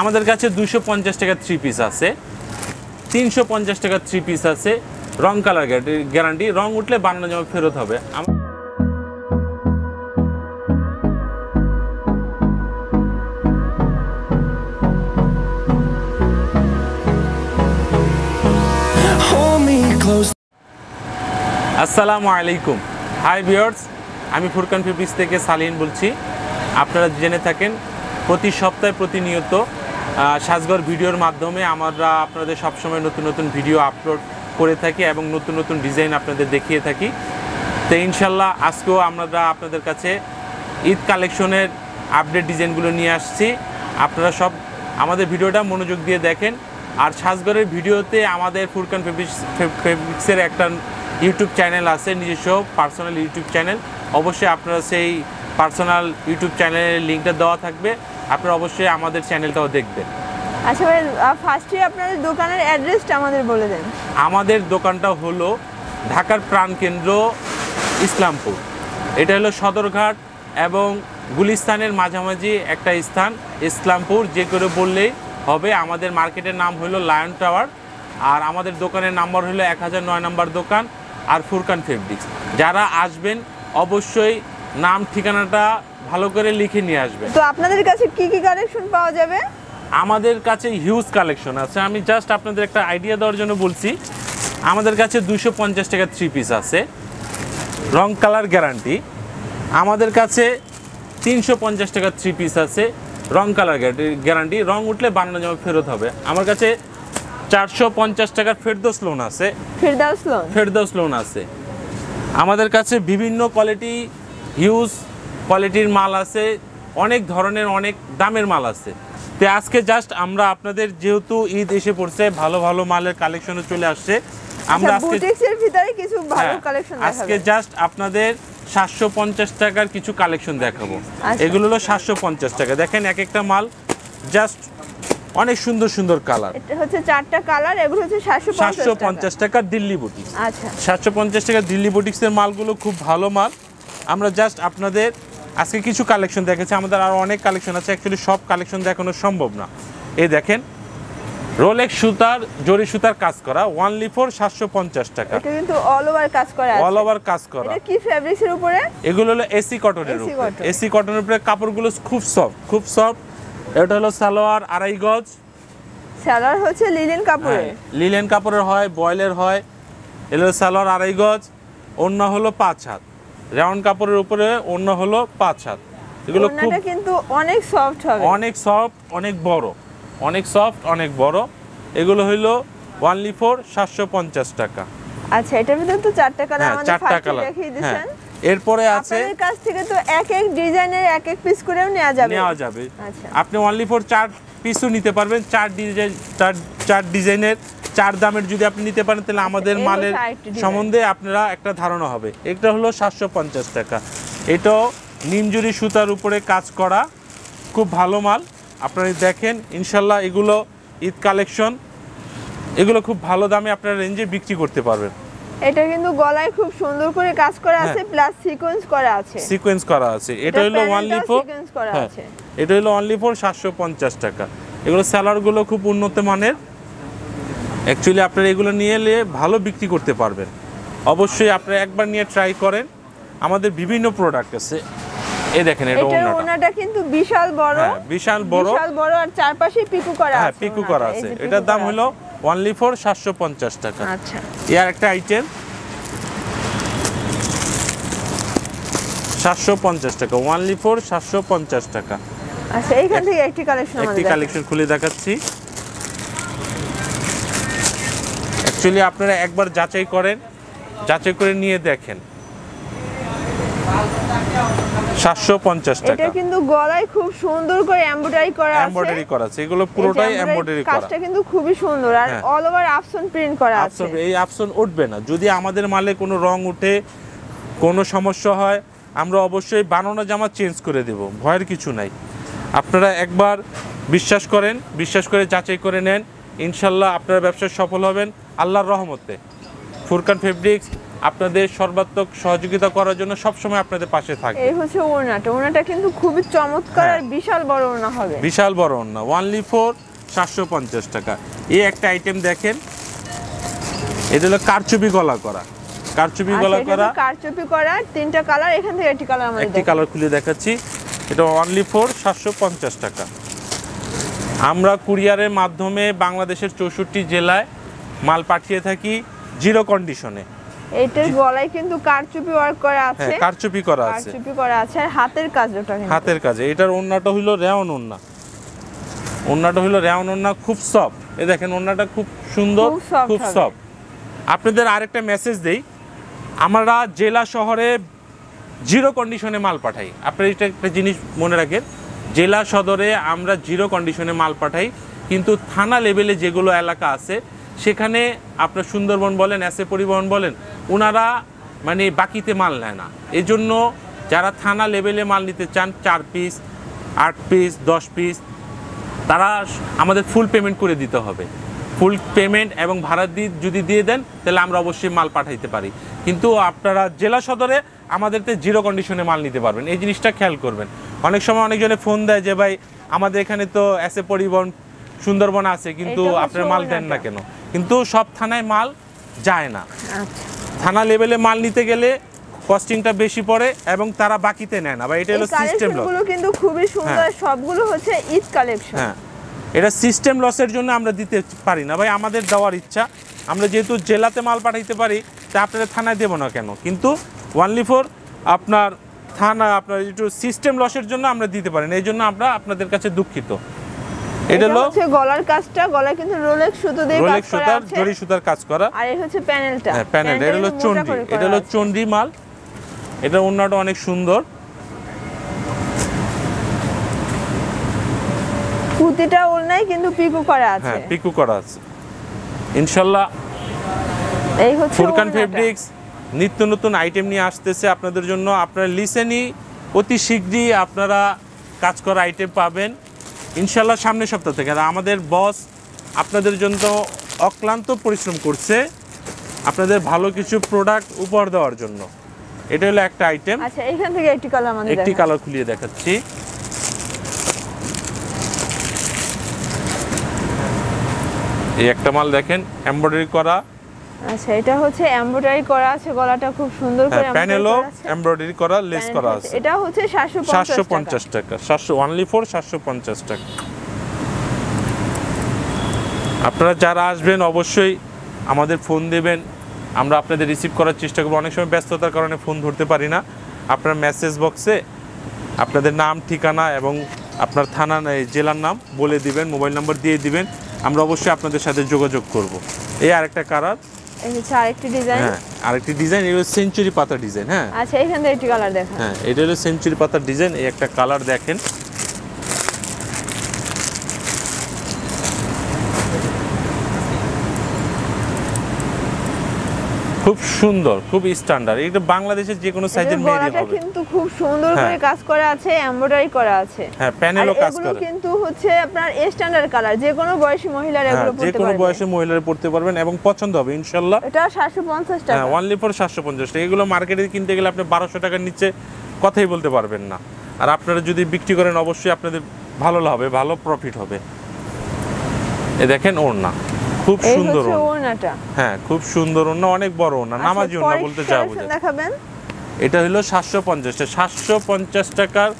আমাদের কাছে দুশো পঞ্চাশ টাকা থ্রি পিস আছে, তিনশো পঞ্চাশ টাকা থ্রি পিস আছে, রং কালার গ্যারান্টি রং উঠলে বানানো জামা ফেরত হবে. আসসালামু আলাইকুম হাই বিয়ার্স আমি ফুরকান ফিব্রিক্স থেকে সালিন বলছি আপনারা জেনে থাকেন, প্রতি সপ্তাহে প্রতিনিয়ত সাজগর ভিডিওর মাধ্যমে আমরা আপনাদের সবসময় নতুন নতুন ভিডিও আপলোড করে থাকি এবং নতুন নতুন ডিজাইন আপনাদের দেখিয়ে থাকি। তো ইনশাল্লাহ আজকেও আমরা আপনাদের কাছে ঈদ কালেকশনের আপডেট ডিজাইনগুলো নিয়ে আসছি। আপনারা সব আমাদের ভিডিওটা মনোযোগ দিয়ে দেখেন। আর সাজগরের ভিডিওতে আমাদের ফুরকান ফেব্রিক্স ফেব্রিক্সের একটা ইউটিউব চ্যানেল আছে, নিজস্ব পার্সোনাল ইউটিউব চ্যানেল। অবশ্যই আপনারা সেই পার্সোনাল ইউটিউব চ্যানেলের লিঙ্কটা দেওয়া থাকবে। আপনারা অবশ্যই আমাদের চ্যানেলটাও দেখবেন। আচ্ছা ভাই ফার্স্টে আপনাদের দোকানের অ্যাড্রেসটা আমাদের বলে দেন। আমাদের দোকানটা হলো ঢাকার প্রাণকেন্দ্র ইসলামপুর। এটা হলো সদরঘাট এবং গুলিস্তানের মাঝামাঝি একটা স্থান ইসলামপুর। যে করে বললেই হবে আমাদের মার্কেটের নাম হলো লায়ন টাওয়ার আর আমাদের দোকানের নাম্বার হলো এক হাজার নয় নম্বর দোকান আর ফুরকান ফেব্রিক্স। যারা আসবেন অবশ্যই নাম ঠিকানাটা ভালো করে লিখে নিয়ে আসবেন তো আপনাদের কাছে কি কি কালেকশন পাওয়া যাবে? আমাদের কাছে হিউজ কালেকশন আছে। আমি জাস্ট আপনাদের একটা আইডিয়া দেওয়ার জন্য বলছি। আমাদের কাছে দুশো পঞ্চাশ টাকা থ্রি পিস আছে। রং কালার গ্যারান্টি আমাদের কাছে তিনশো পঞ্চাশ টাকা থ্রি পিস আছে। রং কালার গ্যারান্টি রং উঠলে বানানো জামা ফেরত হবে। আমার কাছে চারশো পঞ্চাশ টাকার ফেরদোস লোন আছে। ফিরদাউস লোন ফেরদৌস লোন আছে। আমাদের কাছে বিভিন্ন কোয়ালিটি হিউজ কোয়ালিটির মাল আছে অনেক ধরনের অনেক দামের মাল আছে। তো আজকে জাস্ট আমরা আপনাদের যেহেতু ঈদ এসে পড়ছে ভালো ভালো মালের কালেকশনে চলে আসছে। আমরা আচ্ছা আজকে ভিতরে কিছু ভালো হ্যাঁ, কালেকশন আজকে জাস্ট আপনাদের সাতশো পঞ্চাশ টাকার কিছু কালেকশন দেখাবো। আচ্ছা। এগুলো হলো সাতশো পঞ্চাশ টাকা। দেখেন এক একটা মাল জাস্ট অনেক সুন্দর সুন্দর কালার এটা হচ্ছে চারটা কালার এগুলো হচ্ছে সাতশো পঞ্চাশ পঞ্চাশ দিল্লি বুটি আচ্ছা। সাতশো পঞ্চাশ টাকা দিল্লি বুটিক্সের মালগুলো খুব ভালো মাল। আমরা জাস্ট আপনাদের আজকে কিছু কালেকশন দেখেছি আমাদের আরও অনেক কালেকশন আছে অ্যাকচুয়ালি সব কালেকশন দেখানো সম্ভব না। এই দেখেন রোলেক্স সুতার জরি সুতার কাজ করা ওয়ানলি ফোর সাতশো পঞ্চাশ টাকা। এটা কিন্তু অল ওভার কাজ করা অল ওভার কাজ করা। এটা কি ফেব্রিক্সের উপরে? এগুলো হলো এসি কটনের উপরে। এসি কটনের উপরে কাপড়গুলো খুব সফট খুব সফট এটা হলো সালোয়ার আড়াই গজ। সালোয়ার হচ্ছে লিলেন কাপড়ে হ্যাঁ, লিলেন কাপড়ের হয় বয়েলের হয়। এগুলো সালোয়ার আড়াই গজ। অন্য হলো পাঁচ হাত। রাউন্ড কাপড়ের উপরে অন্য হলো পাঁচ হাত। এগুলো খুব কিন্তু অনেক সফট হবে। অনেক সফট অনেক বড়। অনেক সফট অনেক বড়। এগুলো হইল ওয়ানলি ফোর সাতশো পঞ্চাশ টাকা। আচ্ছা এটার ভিতরে তো চারটা কালার হ্যাঁ আমাদের চারটা কালার দেখিয়ে হ্যাঁ। দিয়েছেন। এরপরে আছে আপনাদের কাছ থেকে তো এক এক ডিজাইনের এক এক পিস করেও নেওয়া যাবে। নেওয়া যাবে। আচ্ছা। আপনি ওয়ানলি ফোর চার পিসও নিতে পারবেন। চার ডিজাইন চার চার ডিজাইনের চার দামের যদি আপনি নিতে পারেন তাহলে আমাদের মালের সম্বন্ধে আপনারা একটা ধারণা হবে। এটা হলো সাতশো পঞ্চাশ টাকা। এটাও নিমজুরি সুতার উপরে কাজ করা খুব ভালো মাল। আপনারা দেখেন ইনশাল্লাহ এগুলো ঈদ কালেকশন এগুলো খুব ভালো দামে আপনারা রেঞ্জে বিক্রি করতে পারবেন। এটা কিন্তু গলায় খুব সুন্দর করে কাজ করা আছে হ্যাঁ। প্লাস সিকোয়েন্স করা আছে। সিকোয়েন্স করা আছে। এটা হলো ওয়ানলি প্যানেলটাও ফোর করা আছে। এটা হলো অনলি ফোর সাতশো পঞ্চাশ টাকা। এগুলো স্যালারগুলো খুব উন্নত মানের। অ্যাকচুয়ালি আপনারা এগুলো নিয়ে এলে ভালো বিক্রি করতে পারবেন। অবশ্যই আপনারা একবার নিয়ে ট্রাই করেন। আমাদের বিভিন্ন প্রোডাক্ট আছে। এই দেখেন এটা ওনাটা ওনাটা কিন্তু বিশাল বড়। হ্যাঁ বিশাল বড়। বিশাল বড় আর চারপাশে পিকু করা হ্যাঁ পিকু করা আছে। এটার দাম হলো অনলি ফোর সাতশো পঞ্চাশ টাকা। আছে। আচ্ছা এর একটা আইটেম সাতশো পঞ্চাশ টাকা। ওয়ানলি ফোর সাতশো পঞ্চাশ টাকা। আচ্ছা এইখান থেকে একটি কালেকশন একটি আমাদের কালেকশন খুলে দেখাচ্ছি। অ্যাকচুয়ালি আপনারা একবার যাচাই করেন যাচাই করে নিয়ে দেখেন। সাতশো পঞ্চাশ এটা টাকা। কিন্তু গলায় খুব সুন্দর করে এমব্রয়ডারি করা আছে। এমব্রয়ডারি করা আছে এগুলো পুরোটাই এমব্রয়ডারি করা। কাজটা কিন্তু খুবই সুন্দর আর। অল ওভার আফসন প্রিন্ট করা আছে। আফসন এই আফসন উঠবে না। যদি আমাদের মালে কোনো রং উঠে কোনো সমস্যা হয় আমরা অবশ্যই বানানো জামা চেঞ্জ করে দেব ভয়ের কিছু নাই। আপনারা একবার বিশ্বাস করেন বিশ্বাস করে যাচাই করে নেন ইনশাল্লাহ আপনার ব্যবসায় সফল হবেন। আল্লাহর রহমতে। ফুরকান ফেব্রিক্স আপনাদের সর্বাত্মক সহযোগিতা করার জন্য সবসময় আপনাদের পাশে থাকবে। এই হচ্ছে ওড়নাটা। ওড়নাটা কিন্তু খুবই চমৎকার আর হ্যাঁ। বিশাল বড় ওড়না হবে। বিশাল বড় না ওয়ানলি ফোর সাতশো পঞ্চাশ টাকা। এই একটা আইটেম দেখেন। এটা হলো কারচুপি গলা করা। কারচুপি গলা করা। কারচুপি করা। তিনটা কালার এখান থেকে একটি কালার আমাদের একটি কালার খুলে দেখাচ্ছি। এটা অনলি ফোর সাতশো পঞ্চাশ টাকা। আমরা কুরিয়ারের মাধ্যমে বাংলাদেশের চৌষট্টি জেলায় মাল পাঠিয়ে থাকি জিরো কন্ডিশনে। এইটার গলায় কিন্তু কারচুপি ওয়ার্ক করা আছে। হ্যাঁ কারচুপি করা আছে। কারচুপি করা আছে আর হাতের কাজ ওটা কিন্তু। হাতের কাজে। এটার ওন্নাটা হলো রেওন ওন্না ওন্নাটা হইল রেওন ওন্না খুব সফট এ দেখেন ওন্নাটা খুব সুন্দর খুব। সফট আপনাদের আরেকটা মেসেজ দেই। আমরা জেলা শহরে জিরো কন্ডিশনে মাল পাঠাই। আপনারা এটা একটা জিনিস মনে রাখেন জেলা সদরে আমরা জিরো কন্ডিশনে মাল পাঠাই। কিন্তু থানা লেভেলে যেগুলো এলাকা আছে সেখানে আপনার সুন্দরবন বলেন এসে পরিবহন বলেন ওনারা মানে বাকিতে মাল নেয় না। এজন্য যারা থানা লেভেলে মাল নিতে চান চার পিস আট পিস দশ পিস তারা আমাদের ফুল পেমেন্ট করে দিতে হবে। ফুল পেমেন্ট এবং ভাড়া দিয়ে যদি দিয়ে দেন তাহলে আমরা অবশ্যই মাল পাঠাইতে পারি। কিন্তু আপনারা জেলা সদরে আমাদেরতে জিরো কন্ডিশনে মাল নিতে পারবেন। এই জিনিসটা খেয়াল করবেন। অনেক সময় অনেকজনে ফোন দেয় যে ভাই আমাদের এখানে তো এসে পরিবহন সুন্দরবন আছে কিন্তু আপনার মাল দেন না কেন? কিন্তু সব থানায় মাল যায় না। আচ্ছা। থানা লেভেলে মাল নিতে গেলে কস্টিংটা বেশি পড়ে এবং তারা বাকিতে নেয় না বা এটা হলো সিস্টেম লস কিন্তু খুবই সুন্দর হ্যাঁ। সবগুলো হচ্ছে ঈদ কালেকশন হ্যাঁ। এটা সিস্টেম লসের জন্য আমরা দিতে পারি না ভাই আমাদের দেওয়ার ইচ্ছা। আমরা যেহেতু জেলাতে মাল পাঠাইতে পারি তা আপনারা থানায় দেবো না কেন? কিন্তু ওয়ানলি ফোর আপনার থানা আপনার একটু সিস্টেম লসের জন্য আমরা দিতে পারি না এই জন্য আমরা আপনাদের কাছে দুঃখিত। এটা হলো হচ্ছে গলার কাজটা গলায় কিন্তু রোলেক্স সুতো দিয়ে কাজ সুতার জরি সুতার কাজ করা। আর এই হচ্ছে প্যানেলটা। হ্যাঁ প্যানেল এটা হলো চন্ডি এটা হলো চন্ডি মাল। এটা অনেক সুন্দর। পুঁতিটা ওড়নায় কিন্তু পিকো করা আছে। হ্যাঁ পিকু করা আছে। ইনশাল্লাহ এই হচ্ছে ফুরকান ফেব্রিক্স নিত্য নতুন আইটেম নিয়ে আসতেছে আপনাদের জন্য। আপনারা লিসেনই অতি শীঘ্রই আপনারা কাজ করা আইটেম পাবেন। ইনশাল্লাহ সামনের সপ্তাহ থেকে। আর আমাদের বস আপনাদের জন্য অক্লান্ত পরিশ্রম করছে আপনাদের ভালো কিছু প্রোডাক্ট উপহার দেওয়ার জন্য। এটা হলো একটা আইটেম আচ্ছা এখান থেকে একটি কালার আমাদের একটি কালার খুলিয়ে দেখাচ্ছি। এই একটা মাল দেখেন এমব্রয়ডারি করা। আচ্ছা এটা হচ্ছে এমব্রয়ডারি করা আছে গলাটা খুব সুন্দর করে প্যানেলও এমব্রয়ডারি করা লেস করা আছে। এটা হচ্ছে সাতশো সাতশো পঞ্চাশ পঞ্চাশ টাকা। সাতশো অনলি ফোর সাতশো পঞ্চাশ টাকা। আপনারা যারা আসবেন অবশ্যই আমাদের ফোন দেবেন। আমরা আপনাদের রিসিভ করার চেষ্টা করব। অনেক সময় ব্যস্ততার কারণে ফোন ধরতে পারি না। আপনার মেসেজ বক্সে আপনাদের নাম ঠিকানা এবং আপনার থানা জেলার নাম বলে দিবেন মোবাইল নাম্বার দিয়ে দিবেন। আমরা অবশ্যই আপনাদের সাথে যোগাযোগ করব। এই আরেকটা কালার এই হচ্ছে আরেকটি ডিজাইন হ্যাঁ আরেকটি ডিজাইন সেঞ্চুরি পাতা ডিজাইন হ্যাঁ। আচ্ছা এখান থেকে একটি কালার হ্যাঁ এটা হলো সেঞ্চুরি পাতার ডিজাইন এই একটা কালার দেখেন। খুব সুন্দর খুব স্ট্যান্ডার্ড এটা বাংলাদেশের যে কোনো সাইজের মেয়েরই হবে। কিন্তু খুব সুন্দর করে হ্যাঁ। কাজ করা আছে এমব্রয়ডারি করা আছে। হ্যাঁ প্যানেলও কাজ এগুলো করে। কিন্তু হচ্ছে আপনার স্ট্যান্ডার্ড কালার যে কোনো বয়সী মহিলারা হ্যাঁ এগুলো যে কোনো পারবে বয়সে মহিলারা পড়তে পারবেন এবং পছন্দ হবে ইনশাল্লাহ এটা সাতশো পঞ্চাশ টাকা। হ্যাঁ ওয়ানলি ফর সাতশো পঞ্চাশ টাকা। এগুলো মার্কেটে কিনতে গেলে আপনি বারোশো টাকার নিচে কথাই বলতে পারবেন না। আর আপনারা যদি বিক্রি করেন অবশ্যই আপনাদের ভালো লাভ হবে ভালো প্রফিট হবে। এ দেখেন ওড়না। খুব সুন্দর ওড়নাটা। হ্যাঁ খুব সুন্দর ওড়না অনেক বড় ওড়না আচ্ছা, নামাজি ওড়না পরের বলতে যা বোঝায়। দেখাবেন। এটা হলো সাতশো পঞ্চাশ সাতশো পঞ্চাশ টাকার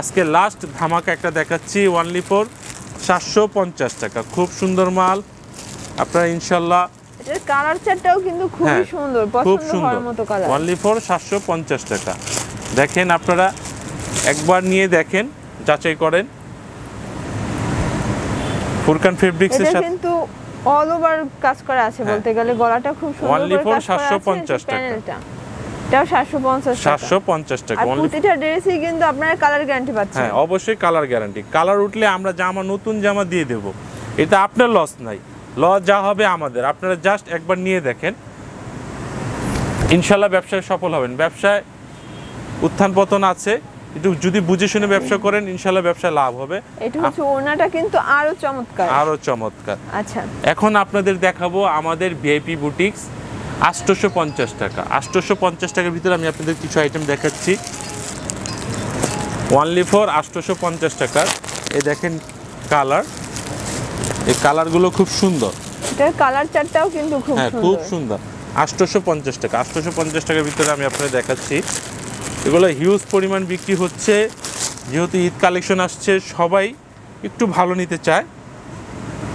আজকে লাস্ট ধামাকা একটা দেখাচ্ছি ওয়ানলি ফোর সাতশো পঞ্চাশ টাকা। খুব সুন্দর মাল। আপনারা ইনশাল্লাহ এটার কালার চারটাও কিন্তু খুবই হ্যাঁ, সুন্দর খুব পছন্দ সুন্দর। হওয়ার মতো কালার অনলি ফর সাতশো পঞ্চাশ টাকা। দেখেন আপনারা একবার নিয়ে দেখেন যাচাই করেন। ফুরকান ফেব্রিক্সের সাথে কিন্তু অল ওভার কাজ করা আছে হ্যাঁ। বলতে গেলে। গলাটা খুব সুন্দর করে for কাজ করা আছে 750 টাকা। এটাও সাতশো পঞ্চাশ সাতশো পঞ্চাশ টাকা। অনলি প্রতিটা ড্রেসই কিন্তু আপনারা কালার গ্যারান্টি পাচ্ছেন। হ্যাঁ অবশ্যই কালার গ্যারান্টি কালার উঠলে আমরা জামা নতুন জামা দিয়ে দেব। এটা আপনার লস নাই। লস যা হবে আমাদের। আপনারা জাস্ট একবার নিয়ে দেখেন। ইনশাল্লাহ ব্যবসায় সফল হবেন। ব্যবসায় উত্থান পতন আছে। একটু যদি বুঝে শুনে ব্যবসা করেন ইনশাল্লাহ ব্যবসায় লাভ হবে। এটা হচ্ছে ওড়নাটা কিন্তু আরও চমৎকার। আরও চমৎকার। আচ্ছা। এখন আপনাদের দেখাবো আমাদের ভিআইপি বুটিক্স আটশোশো পঞ্চাশ টাকা। আটশোশো পঞ্চাশ টাকার ভিতরে আমি আপনাদের কিছু আইটেম দেখাচ্ছি। ওয়ানলি ফর আটশোশো পঞ্চাশ টাকার। এই দেখেন কালার এই কালারগুলো খুব সুন্দর। এটার কালার চারটাও কিন্তু খুব হ্যাঁ খুব সুন্দর। সুন্দর। আটশোশো পঞ্চাশ টাকা। আটশোশো পঞ্চাশ টাকার ভিতরে আমি আপনাদের দেখাচ্ছি। এগুলো হিউজ পরিমাণ বিক্রি হচ্ছে। যেহেতু ঈদ কালেকশন আসছে সবাই একটু ভালো নিতে চায়।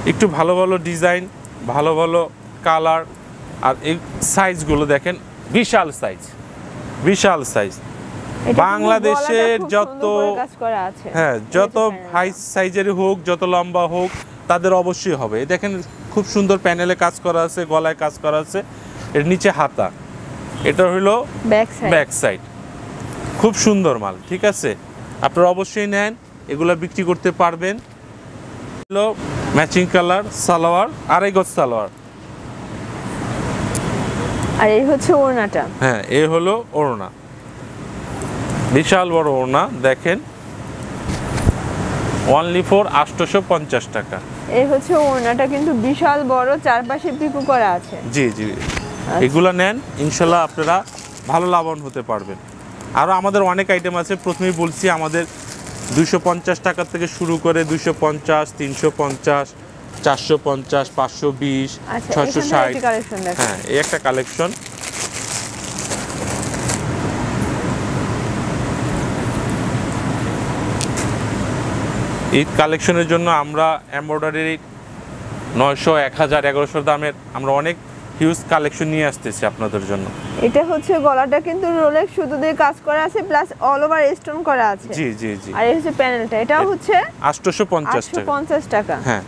একটু ভালো ভালো ডিজাইন ভালো ভালো কালার আর এই সাইজগুলো দেখেন বিশাল সাইজ বিশাল সাইজ বাংলাদেশের যত- হ্যাঁ যত হাই সাইজের হোক যত লম্বা হোক তাদের অবশ্যই হবে। এই দেখেন খুব সুন্দর প্যানেলে কাজ করা আছে গলায় কাজ করা আছে। এর নিচে হাতা। এটা হলো ব্যাক সাইড খুব সুন্দর মাল ঠিক আছে? আপনারা অবশ্যই নেন এগুলো বিক্রি করতে পারবেন। হলো ম্যাচিং কালার সালোয়ার আড়াই গজ সালোয়ার। আর এই হচ্ছে ওড়নাটা। হ্যাঁ এ হলো ওড়না। বিশাল বড় ওড়না দেখেন। ওয়ানলি ফোর আটশোশো পঞ্চাশ টাকা। এই হচ্ছে ওড়নাটা কিন্তু বিশাল বড় চারপাশে পিকু করা আছে। জি জি। এগুলো নেন ইনশাল্লাহ আপনারা ভালো লাভবান হতে পারবেন। আরও আমাদের অনেক আইটেম আছে। প্রথমেই বলছি আমাদের দুশো পঞ্চাশ টাকা থেকে শুরু করে দুশো পঞ্চাশ তিনশো পঞ্চাশ চারশো পঞ্চাশ পাঁচশো বিশ ছশো ষাট। কালেকশন দেখো। হ্যাঁ এই একটা কালেকশন ঈদ কালেকশনের জন্য আমরা এমব্রয়ডারি নয়শো এক হাজার এগারোশো দামের আমরা অনেক হিউজ কালেকশন নিয়ে আসতেছি আপনাদের জন্য। এটা হচ্ছে গলাটা কিন্তু রোলেক্স সুতো দিয়ে কাজ করা আছে প্লাস অল ওভার স্টোন করা আছে। জি জি জি। আর এই হচ্ছে প্যানেলটা এটাও হচ্ছে আটশোশো পঞ্চাশ আটশো টাকা পঞ্চাশ টাকা। হ্যাঁ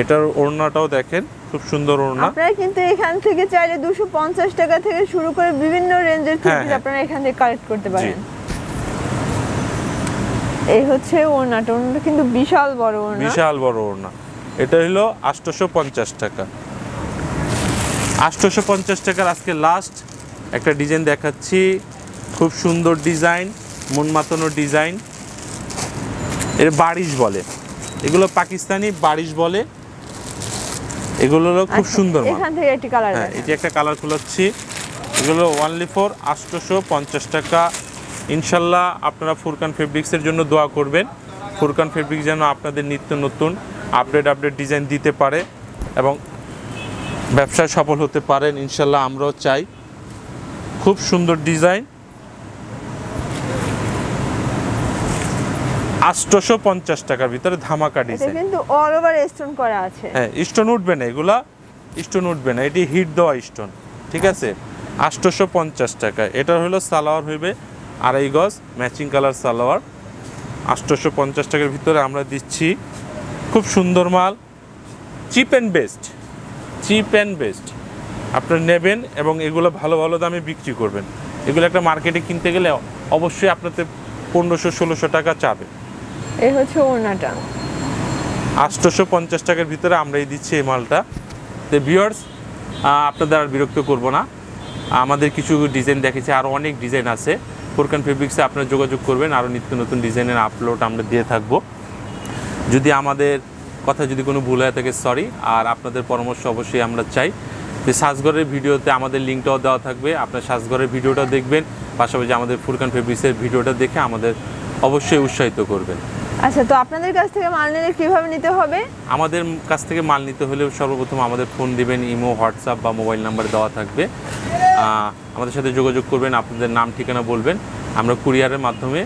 এটার ওড়নাটাও দেখেন খুব সুন্দর ওড়না। আপনারা কিন্তু এখান থেকে চাইলে দুশো পঞ্চাশ টাকা থেকে শুরু করে বিভিন্ন রেঞ্জের হ্যাঁ, থ্রি হ্যাঁ। আপনারা এখান থেকে কালেক্ট করতে পারেন। এই হচ্ছে ওড়নাটা ওড়নাটা কিন্তু বিশাল বড় ওড়না। বিশাল বড় ওড়না। এটা হলো আটশোশো পঞ্চাশ টাকা। আটশোশো পঞ্চাশ টাকার আজকে লাস্ট একটা ডিজাইন দেখাচ্ছি। খুব সুন্দর ডিজাইন মন মাতানো ডিজাইন এর বারিশ বলে। এগুলো পাকিস্তানি বারিশ বলে। এগুলো খুব আচ্ছা, সুন্দর হ্যাঁ এটি একটা কালার খোলাচ্ছি। এগুলো ওয়ানলি ফোর আটশোশো পঞ্চাশ টাকা। ইনশাল্লাহ আপনারা ফুরকান ফেব্রিক্সের জন্য দোয়া করবেন। ফুরকান ফেব্রিক্স যেন আপনাদের নিত্য নতুন আপডেট আপডেট ডিজাইন দিতে পারে। এবং ব্যবসায় সফল হতে পারেন ইনশাল্লাহ আমরাও চাই। খুব সুন্দর ডিজাইন। আটশোশো পঞ্চাশ টাকার ভিতরে ধামাকা ডিজাইন। কিন্তু অল ওভার স্টোন করা আছে। হ্যাঁ স্টোন উঠবে না এগুলা স্টোন উঠবে না এটি হিট দেওয়া স্টোন ঠিক আছে? আটশোশো পঞ্চাশ টাকা এটা হলো সালোয়ার হইবে আড়াই গজ ম্যাচিং কালার সালোয়ার। আটশোশো পঞ্চাশ টাকার ভিতরে আমরা দিচ্ছি খুব সুন্দর মাল cheap and best cheap and best. আপনারা নেবেন এবং এগুলো ভালো ভালো দামে বিক্রি করবেন। এগুলো একটা মার্কেটে কিনতে গেলে অবশ্যই আপনাদের পনেরোশো ষোলোশো টাকা চাবে। এই হচ্ছে ওড়নাটা। আটশোশো পঞ্চাশ টাকার ভিতরে আমরাই দিচ্ছি এই মালটা। তো ভিওর্স আপনাদের আর বিরক্ত করব না। আমাদের কিছু ডিজাইন দেখেছি আরও অনেক ডিজাইন আছে। ফোরকান ফেব্রিক্সে আপনারা যোগাযোগ করবেন আরও নিত্য নতুন ডিজাইনের আপলোড আমরা দিয়ে থাকব। যদি আমাদের কথা যদি কোনো ভুল হয়ে থাকে সরি আর আপনাদের পরামর্শ অবশ্যই আমরা চাই। যে সাজঘরের ভিডিওতে আমাদের লিঙ্কটাও দেওয়া থাকবে। আপনার সাজঘরের ভিডিওটা দেখবেন। পাশাপাশি আমাদের ফুরকান ফেব্রিক্সের ভিডিওটা দেখে আমাদের অবশ্যই উৎসাহিত করবেন। আচ্ছা তো আপনাদের কাছ থেকে মাল নিলে কীভাবে নিতে হবে? আমাদের কাছ থেকে মাল নিতে হলে সর্বপ্রথম আমাদের ফোন দিবেন ইমো হোয়াটসঅ্যাপ বা মোবাইল নাম্বার দেওয়া থাকবে। আমাদের সাথে যোগাযোগ করবেন আপনাদের নাম ঠিকানা বলবেন। আমরা কুরিয়ারের মাধ্যমে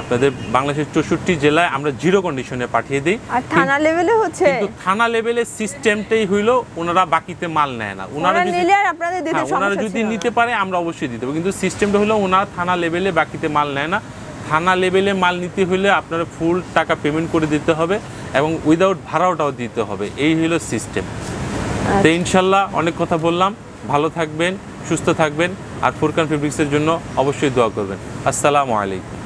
আপনাদের বাংলাদেশের চৌষট্টি জেলায় আমরা জিরো কন্ডিশনে পাঠিয়ে দিই। আর থানা লেভেলে হচ্ছে? কিন্তু থানা লেভেলের সিস্টেমটাই হইল ওনারা বাকিতে মাল নেয় না। ওনারা যদি নিলে আর আপনাদের দিতে হ্যাঁ, ওনারা যদি নিতে পারে আমরা অবশ্যই দিতে কিন্তু সিস্টেমটা হলো ওনারা থানা লেভেলে বাকিতে মাল নেয় না। থানা লেভেলে মাল নিতে হলে আপনারা ফুল টাকা পেমেন্ট করে দিতে হবে এবং উইদাউট ভাড়াওটাও দিতে হবে। এই হলো সিস্টেম তো ইনশাল্লাহ অনেক কথা বললাম। ভালো থাকবেন সুস্থ থাকবেন। আর ফুরকান ফেব্রিক্সের জন্য অবশ্যই দোয়া করবেন। আসসালামু আলাইকুম।